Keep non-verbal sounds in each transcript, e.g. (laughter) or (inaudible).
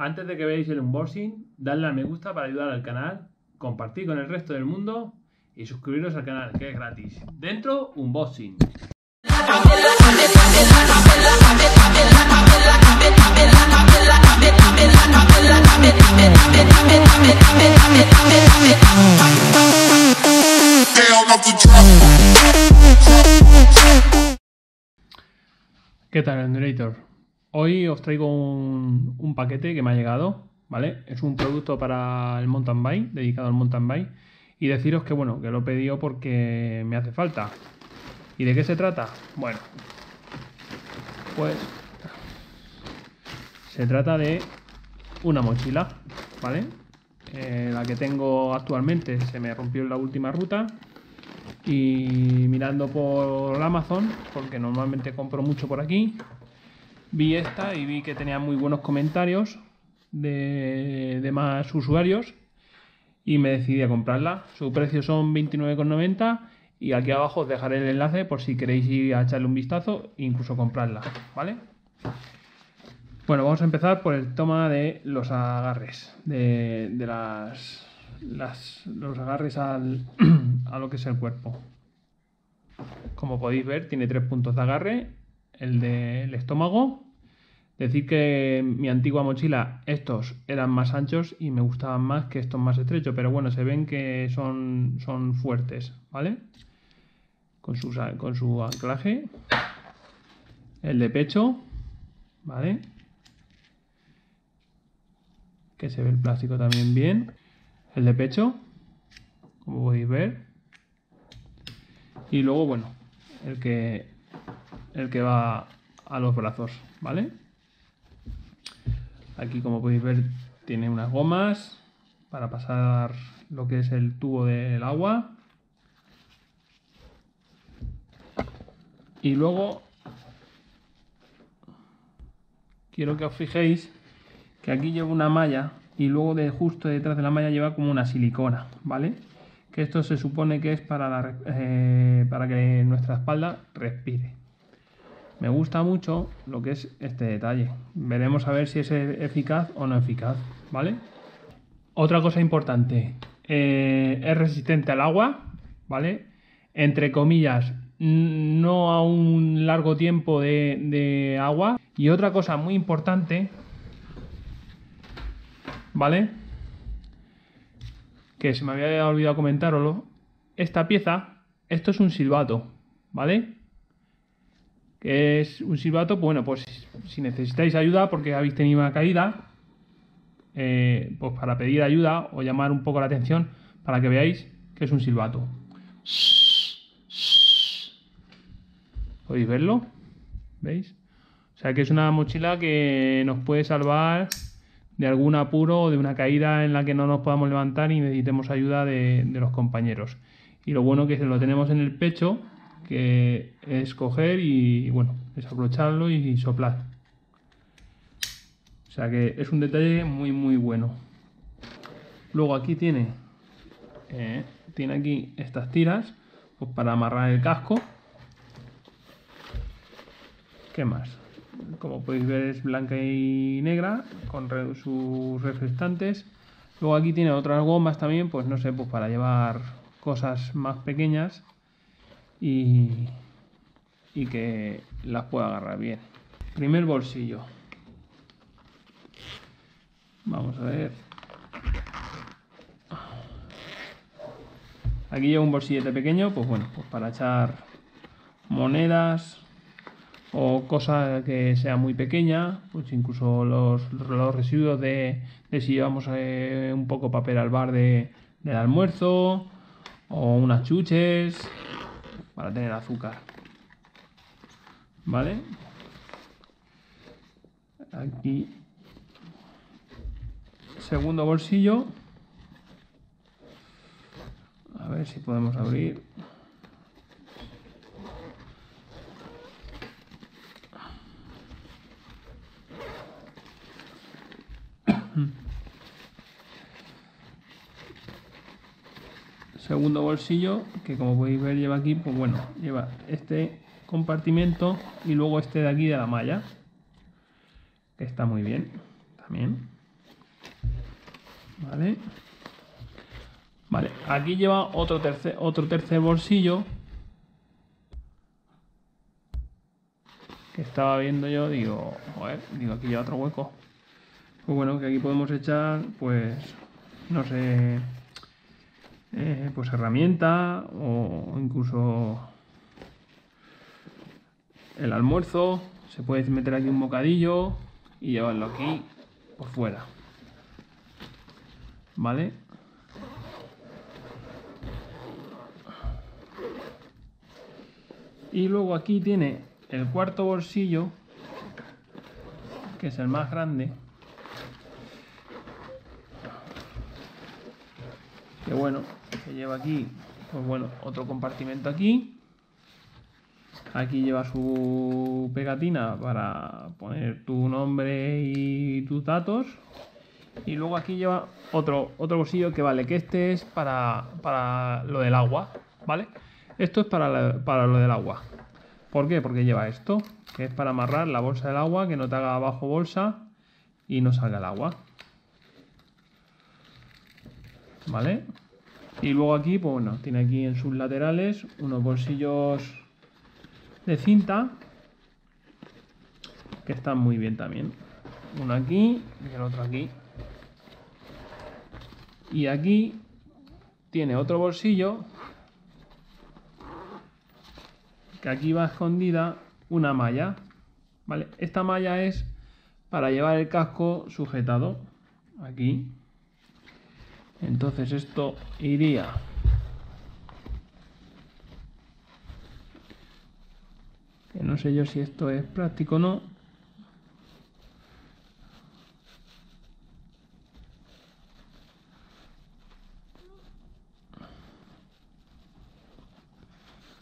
Antes de que veáis el unboxing, dadle a me gusta para ayudar al canal, compartir con el resto del mundo y suscribiros al canal, que es gratis. Dentro, unboxing. ¿Qué tal, Endurator? Hoy os traigo un, paquete que me ha llegado, ¿vale? Es un producto para el mountain bike, dedicado al mountain bike. Y deciros que, bueno, que lo he pedido porque me hace falta. ¿Y de qué se trata? Bueno, pues se trata de una mochila, ¿vale? Eh, la que tengo actualmente se me rompió en la última ruta y mirando por Amazon, porque normalmente compro mucho por aquí, vi esta y vi que tenía muy buenos comentarios de, de más usuarios y me decidí a comprarla. Su precio son 29,90 y aquí abajo os dejaré el enlace por si queréis ir a echarle un vistazo e incluso comprarla, ¿vale? Bueno, vamos a empezar por el toma de los agarres, de, de las, las, los agarres al, (clears throat) a lo que es el cuerpo. Como podéis ver, tiene tres puntos de agarre, el del estómago. Decir que mi antigua mochila, estos eran más anchos y me gustaban más que estos más estrechos, pero bueno, se ven que son, son fuertes, ¿vale? Con su, con su anclaje. El de pecho, ¿vale? Que se ve el plástico también bien. El de pecho, como podéis ver. Y luego, bueno, el que, el que va a los brazos, ¿vale? Aquí, como podéis ver, tiene unas gomas para pasar lo que es el tubo del agua. Y luego quiero que os fijéis que aquí lleva una malla y luego de justo detrás de la malla lleva como una silicona, ¿vale? Que esto se supone que es para, la, eh, para que nuestra espalda respire. Me gusta mucho lo que es este detalle. Veremos a ver si es eficaz o no eficaz, ¿vale? Otra cosa importante, eh, es resistente al agua, ¿vale? Entre comillas, no a un largo tiempo de, agua. Y otra cosa muy importante, ¿vale? Que se me había olvidado comentaroslo. Esta pieza, esto es un silbato, ¿vale? Que es un silbato, bueno, pues si necesitáis ayuda porque habéis tenido una caída, eh, pues para pedir ayuda o llamar un poco la atención para que veáis que es un silbato. ¿Podéis verlo? ¿Veis? O sea que es una mochila que nos puede salvar de algún apuro o de una caída en la que no nos podamos levantar y necesitemos ayuda de, de los compañeros. Y lo bueno que lo tenemos en el pecho, que es coger y, bueno, es abrocharlo y soplar. O sea que es un detalle muy muy bueno. Luego aquí tiene, eh, tiene aquí estas tiras pues para amarrar el casco. ¿Qué más? Como podéis ver es blanca y negra con sus reflectantes. Luego aquí tiene otras gomas también, pues no sé, pues para llevar cosas más pequeñas y, y que las pueda agarrar bien. Primer bolsillo. Vamos a ver. Aquí lleva un bolsillete pequeño, pues bueno, pues para echar monedas o cosa que sea muy pequeña, pues incluso los, los residuos de, si llevamos eh, un poco papel al bar de, del almuerzo o unas chuches para tener azúcar. ¿Vale? Aquí segundo bolsillo. A ver si podemos abrir. Segundo bolsillo que como podéis ver lleva aquí, pues bueno, lleva este compartimento y luego este de aquí de la malla, que está muy bien también. Vale. Vale, aquí lleva otro tercer, otro tercer bolsillo. Que estaba viendo yo, digo, joder, digo, aquí lleva otro hueco. Pues bueno, que aquí podemos echar, pues, no sé, eh, pues herramienta o incluso el almuerzo. Se puede meter aquí un bocadillo y llevarlo aquí por fuera. ¿Vale? Y luego aquí tiene el cuarto bolsillo, que es el más grande. Que bueno, lleva aquí, pues bueno, otro compartimento aquí. Aquí lleva su pegatina para poner tu nombre y tus datos. Y luego aquí lleva otro, otro bolsillo que vale, que este es para, para lo del agua, ¿vale? Esto es para, para lo del agua. ¿Por qué? Porque lleva esto, que es para amarrar la bolsa del agua, que no te haga abajo bolsa y no salga el agua. ¿Vale? Y luego aquí, pues bueno, tiene aquí en sus laterales unos bolsillos de cinta que están muy bien también. Uno aquí y el otro aquí. Y aquí tiene otro bolsillo que aquí va escondida una malla. ¿Vale? Esta malla es para llevar el casco sujetado aquí. Entonces esto iría que no sé yo si esto es práctico o no.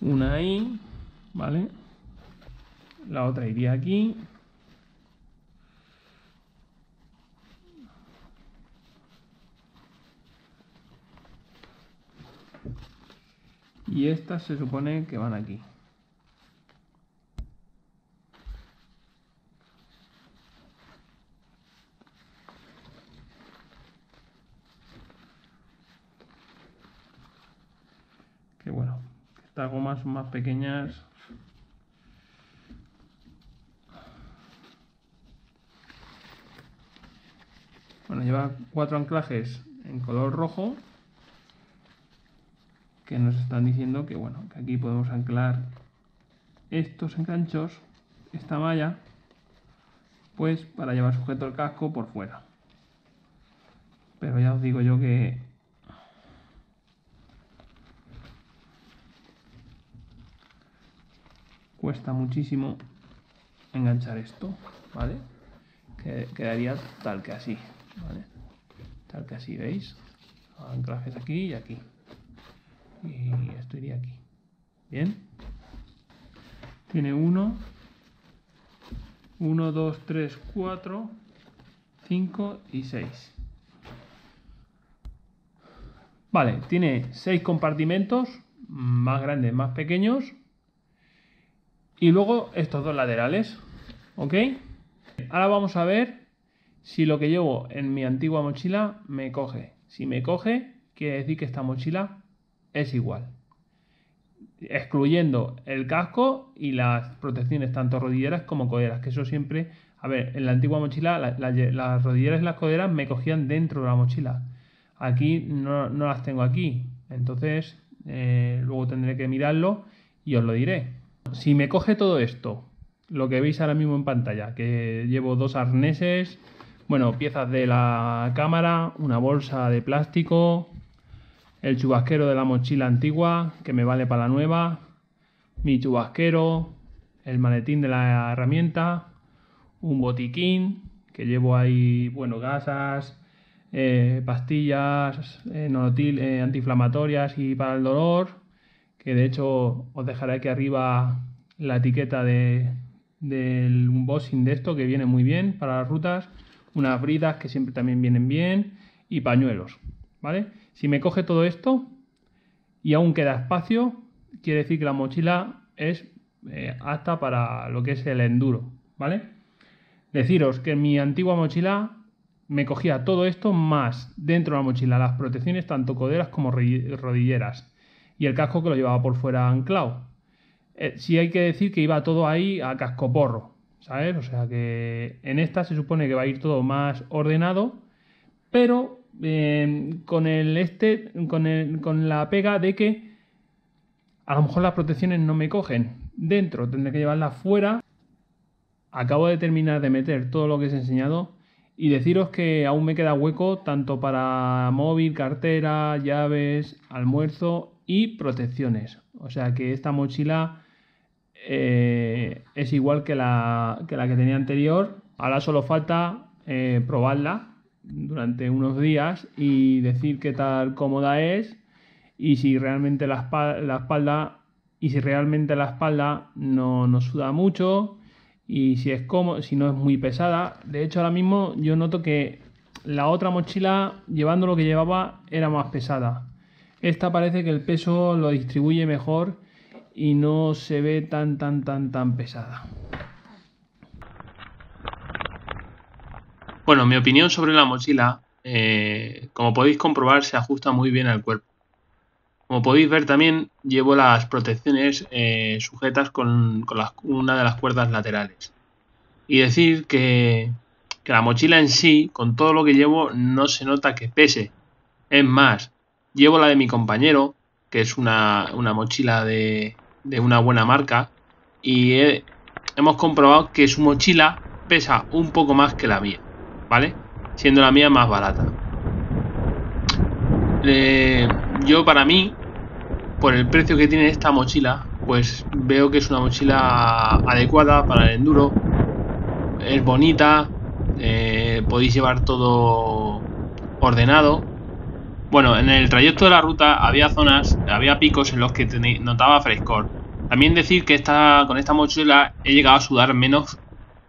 Una ahí, ¿vale? La otra iría aquí. Y estas se supone que van aquí. Que bueno, estas gomas son más pequeñas. Bueno, lleva cuatro anclajes en color rojo que nos están diciendo que bueno, que aquí podemos anclar estos enganchos, esta malla, pues para llevar sujeto el casco por fuera. Pero ya os digo yo que cuesta muchísimo enganchar esto, ¿vale? Que quedaría tal que así. Tal que así, ¿veis? Anclajes aquí y aquí y esto iría aquí. Bien. Tiene 1, 1, 2, 3, 4, 5 y 6. Vale, tiene 6 compartimentos, más grandes, más pequeños. Y luego estos dos laterales. ¿Ok? Ahora vamos a ver si lo que llevo en mi antigua mochila me coge. Si me coge, quiere decir que esta mochila es igual. Excluyendo el casco y las protecciones tanto rodilleras como coderas, que eso siempre, a ver, en la antigua mochila las rodilleras y las coderas me cogían dentro de la mochila. Aquí no, las tengo aquí, entonces eh, luego tendré que mirarlo y os lo diré. Si me coge todo esto, lo que veis ahora mismo en pantalla, que llevo dos arneses, bueno, piezas de la cámara, una bolsa de plástico, el chubasquero de la mochila antigua que me vale para la nueva, mi chubasquero, el maletín de la herramienta, un botiquín que llevo ahí, bueno, gasas, eh, pastillas eh, eh, antiinflamatorias y para el dolor, que de hecho os dejaré aquí arriba la etiqueta de, del unboxing de esto que viene muy bien para las rutas, unas bridas que siempre también vienen bien y pañuelos, ¿vale? Si me coge todo esto y aún queda espacio, quiere decir que la mochila es eh, apta para lo que es el enduro, ¿vale? Deciros que en mi antigua mochila me cogía todo esto más dentro de la mochila las protecciones tanto coderas como rodilleras y el casco que lo llevaba por fuera anclado. Eh, sí hay que decir que iba todo ahí a cascoporro, ¿sabes? O sea que en esta se supone que va a ir todo más ordenado, pero eh, con el este, con, el, con la pega de que a lo mejor las protecciones no me cogen dentro, tendré que llevarlas fuera. Acabo de terminar de meter todo lo que os he enseñado y deciros que aún me queda hueco tanto para móvil, cartera, llaves, almuerzo y protecciones. O sea que esta mochila eh, es igual que la, que la, que tenía anterior. Ahora solo falta eh, probarla durante unos días y decir qué tal cómoda es y si realmente la, espalda, y si realmente la espalda no nos suda mucho y si es como si no es muy pesada. De hecho, ahora mismo yo noto que la otra mochila, llevando lo que llevaba, era más pesada. Esta parece que el peso lo distribuye mejor y no se ve tan tan tan tan pesada. Bueno, mi opinión sobre la mochila, eh, como podéis comprobar, se ajusta muy bien al cuerpo. Como podéis ver también llevo las protecciones eh, sujetas con, una de las cuerdas laterales. Y decir que, la mochila en sí, con todo lo que llevo, no se nota que pese. Es más, llevo la de mi compañero, que es una, mochila de, una buena marca, y hemos comprobado que su mochila pesa un poco más que la mía, ¿vale? Siendo la mía más barata. Yo para mí por el precio que tiene esta mochila, pues veo que es una mochila adecuada para el enduro. Es bonita, eh, podéis llevar todo ordenado. Bueno, en el trayecto de la ruta había zonas, había picos en los que notaba frescor. También decir que esta, con esta mochila he llegado a sudar menos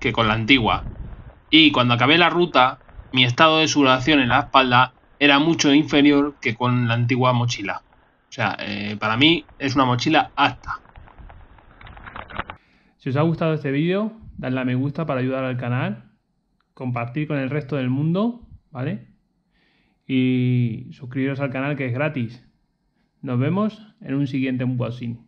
que con la antigua. Y cuando acabé la ruta, mi estado de sudoración en la espalda era mucho inferior que con la antigua mochila. O sea, eh, para mí es una mochila apta. Si os ha gustado este vídeo, dadle a me gusta para ayudar al canal, compartir con el resto del mundo, ¿vale? Y suscribiros al canal que es gratis. Nos vemos en un siguiente unboxing.